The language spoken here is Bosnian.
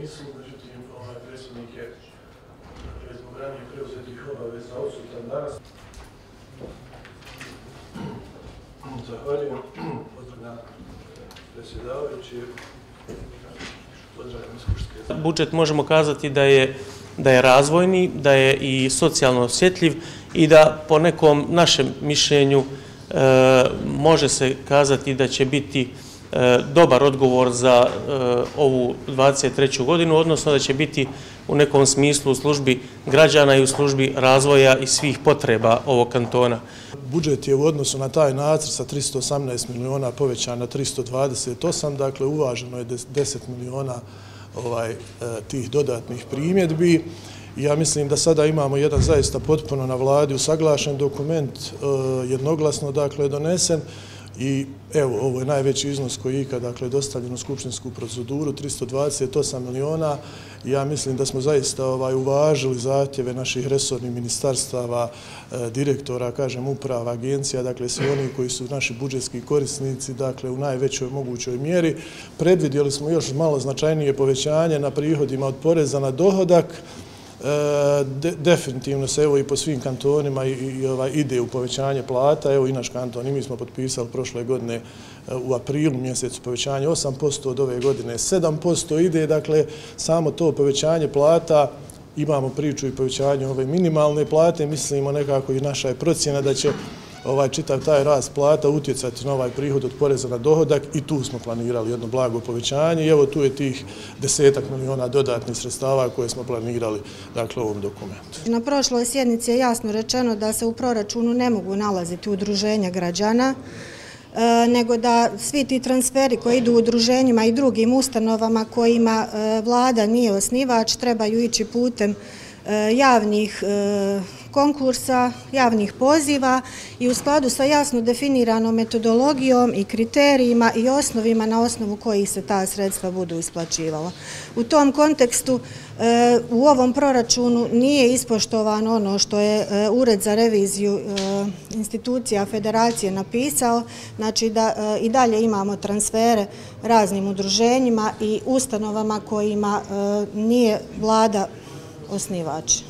smislu, međutim, ovaj predsjednik je zbog ranije preuzetih obaveza odsutan danas. Zahvaljujem, pozdravljam predsjedavajući, pozdravljam iskuške. Budžet možemo kazati da je da je razvojni, da je i socijalno osjetljiv i da po nekom našem mišljenju e, može se kazati da će biti E, dobar odgovor za e, ovu 23. godinu, odnosno da će biti u nekom smislu u službi građana i u službi razvoja i svih potreba ovog kantona. Budžet je u odnosu na taj nacrt sa 318 miliona povećan na 328, dakle uvaženo je 10 miliona ovaj, e, tih dodatnih primjedbi. Ja mislim da sada imamo jedan zaista potpuno na vladi usaglašen dokument, jednoglasno dakle donesen, I evo, ovo je najveći iznos koji je ikad dakle, dostavljen u skupštinsku proceduru, 328 miliona. Ja mislim da smo zaista ovaj, uvažili zahtjeve naših resornih ministarstava, e, direktora, kažem, uprava, agencija, dakle, svi oni koji su naši budžetski korisnici, dakle, u najvećoj mogućoj mjeri. Predvidjeli smo još malo značajnije povećanje na prihodima od poreza na dohodak, E, definitivno se evo i po svim kantonima ovaj, ide u povećanje plata. Evo i naš kanton i mi smo potpisali prošle godine e, u aprilu mjesecu povećanje 8%, od ove godine 7% ide. Dakle, samo to povećanje plata imamo priču i povećanje ove minimalne plate. Mislimo nekako i naša je procjena da će ovaj čitav taj rast plata utjecati na ovaj prihod od poreza na dohodak i tu smo planirali jedno blago povećanje i evo tu je tih desetak miliona dodatnih sredstava koje smo planirali dakle, u ovom dokumentu. Na prošloj sjednici je jasno rečeno da se u proračunu ne mogu nalaziti udruženja građana, e, nego da svi ti transferi koji idu u udruženjima i drugim ustanovama kojima e, vlada nije osnivač trebaju ići putem Eh, javnih eh, konkursa, javnih poziva i u skladu sa jasno definiranom metodologijom i kriterijima i osnovima na osnovu kojih se ta sredstva budu isplaćivala. U tom kontekstu eh, u ovom proračunu nije ispoštovano ono što je Ured za reviziju institucija federacije napisao, znači da i dalje imamo transfere raznim udruženjima i ustanovama kojima nije vlada osnivač.